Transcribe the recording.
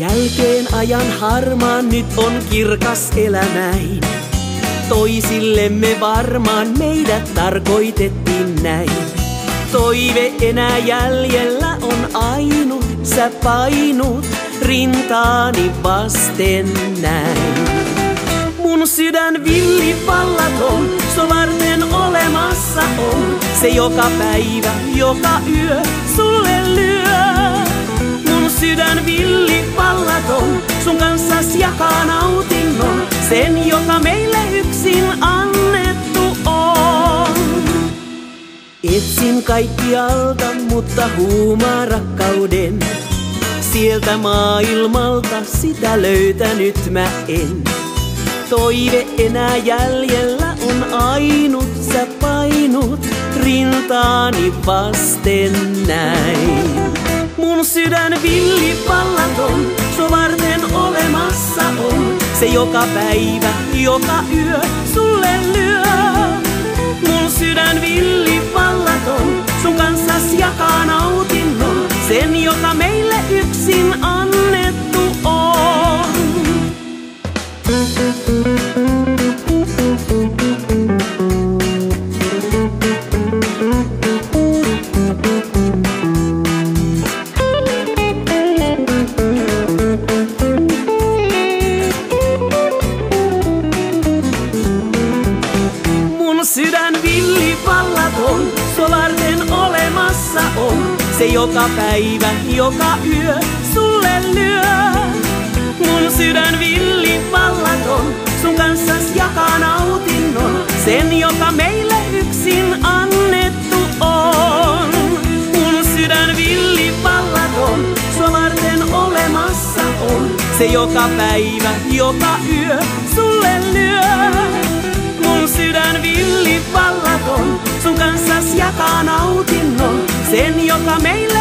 Kaikkeen ajan harmaan nyt on kirkas elämäin. Toisillemme varmaan meidät tarkoitettiin näin. Toive enää jäljellä on ainut, sä painut rintaani vasten näin. Mun sydän villipallaton, so varten olemassa on. Se joka päivä, joka yö sulle. Sydän villipallaton, sun kanssas jakaa nautinnon. Sen, joka meille yksin annettu on. Etsin kaikkialta, mutta huumaa rakkauden. Sieltä maailmalta sitä löytänyt mä en. Toive enää jäljellä on ainut, sä painut rintaani vasten näin. Sydän villipallaton, so varten olemassa on. Se joka päivä, joka yö sulle lyö. Mun sydän villipallaton, sun Sydän villipallaton, solarten olemassa on. Se joka päivä, joka yö sulle lyö. Mun sydän villipallaton, sun kanssas jakaa nautinnon. Sen, joka meille yksin annettu on. Mun sydän villipallaton, solarten olemassa on. Se joka päivä, joka yö sulle lyö. Mun sydän kanssas jakaa nautinnon. Sen, joka antaa.